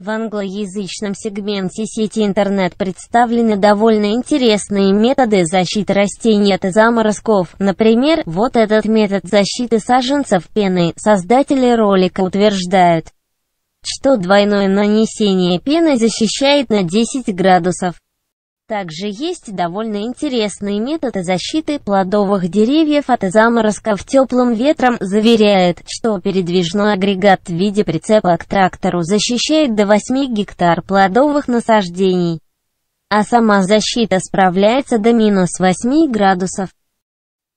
В англоязычном сегменте сети интернет представлены довольно интересные методы защиты растений от заморозков. Например, вот этот метод защиты саженцев пеной. Создатели ролика утверждают, что двойное нанесение пены защищает на 10 градусов. Также есть довольно интересный метод защиты плодовых деревьев от заморозков теплым ветром, заверяет, что передвижной агрегат в виде прицепа к трактору защищает до 8 гектар плодовых насаждений. А сама защита справляется до минус 8 градусов.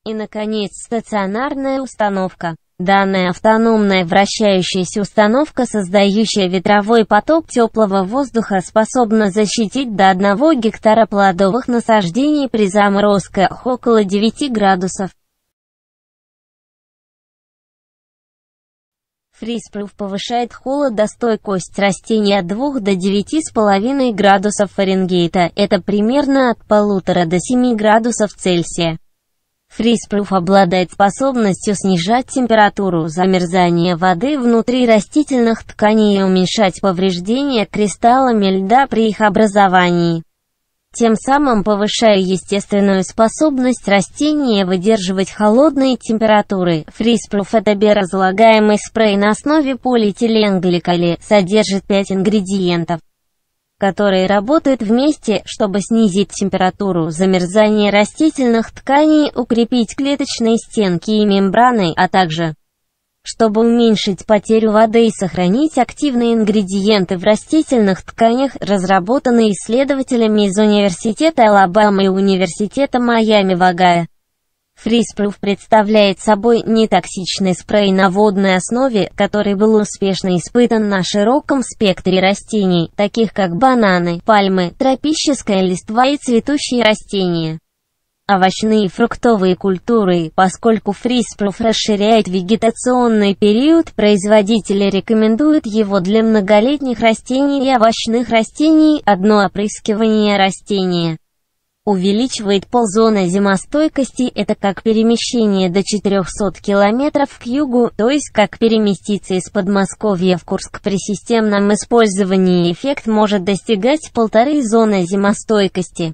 И, наконец, стационарная установка. Данная автономная вращающаяся установка, создающая ветровой поток теплого воздуха, способна защитить до 1 гектара плодовых насаждений при заморозках около 9 градусов. Фризпруф повышает холодостойкость растений от 2 до 9,5 градусов Фаренгейта, это примерно от 1,5 до 7 градусов Цельсия. Фризпруф обладает способностью снижать температуру замерзания воды внутри растительных тканей и уменьшать повреждения кристаллами льда при их образовании. Тем самым повышая естественную способность растения выдерживать холодные температуры. Фризпруф это биоразлагаемый спрей на основе полиэтиленгликоли, содержит 5 ингредиентов которые работают вместе, чтобы снизить температуру замерзания растительных тканей, укрепить клеточные стенки и мембраны, а также чтобы уменьшить потерю воды и сохранить активные ингредиенты в растительных тканях, разработанные исследователями из Университета Алабамы и Университета Майами Вагая. Фризпруф представляет собой нетоксичный спрей на водной основе, который был успешно испытан на широком спектре растений, таких как бананы, пальмы, тропическая листва и цветущие растения. Овощные и фруктовые культуры, поскольку фризпруф расширяет вегетационный период, производители рекомендуют его для многолетних растений и овощных растений, одно опрыскивание растения увеличивает ползона зимостойкости, это как перемещение до 400 км к югу, то есть как переместиться из Подмосковья в Курск при системном использовании эффект может достигать полторы зоны зимостойкости.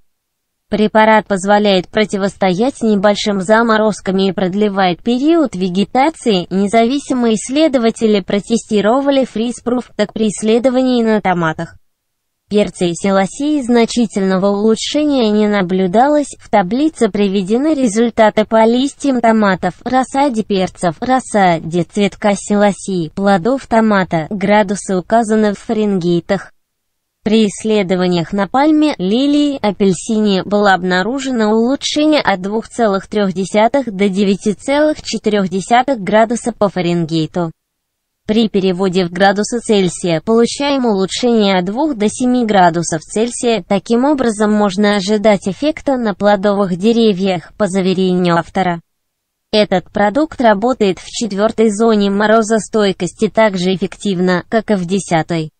Препарат позволяет противостоять небольшим заморозкам и продлевает период вегетации. Независимые исследователи протестировали фризпруф так при исследовании на томатах перца и селосии значительного улучшения не наблюдалось. В таблице приведены результаты по листьям томатов, рассаде перцев, рассаде цветка селосии, плодов томата, градусы указаны в Фаренгейтах. При исследованиях на пальме, лилии, апельсине было обнаружено улучшение от 2,3 до 9,4 градуса по Фаренгейту. При переводе в градусы Цельсия получаем улучшение от 2 до 7 градусов Цельсия. Таким образом можно ожидать эффекта на плодовых деревьях, по заверению автора. Этот продукт работает в четвертой зоне морозостойкости так же эффективно, как и в десятой.